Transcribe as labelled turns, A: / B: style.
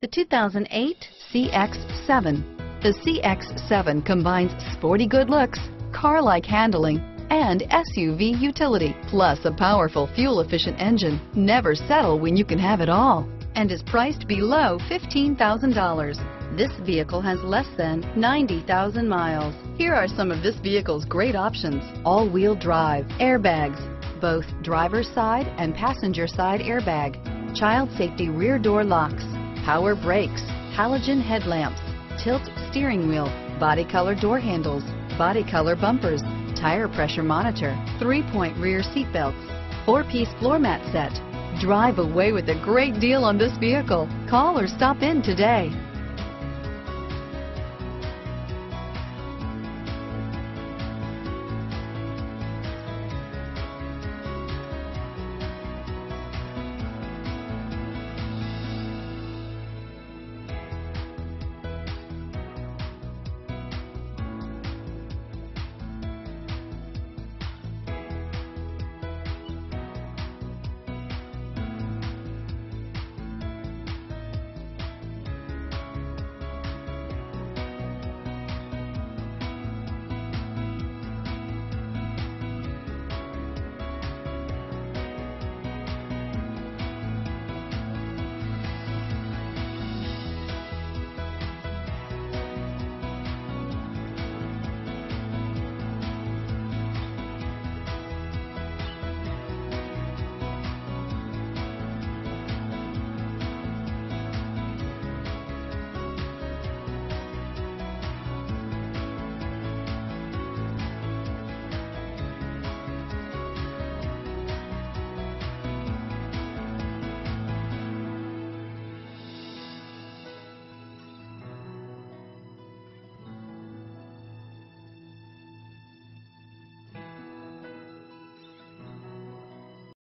A: The 2008 CX-7. The CX-7 combines sporty good looks, car-like handling, and SUV utility, plus a powerful fuel-efficient engine. Never settle when you can have it all and is priced below $15,000. This vehicle has less than 90,000 miles. Here are some of this vehicle's great options. All-wheel drive, airbags, both driver's side and passenger side airbag, child safety rear door locks, power brakes, halogen headlamps, tilt steering wheel, body color door handles, body color bumpers, tire pressure monitor, three-point rear seat belts, four-piece floor mat set. Drive away with a great deal on this vehicle. Call or stop in today.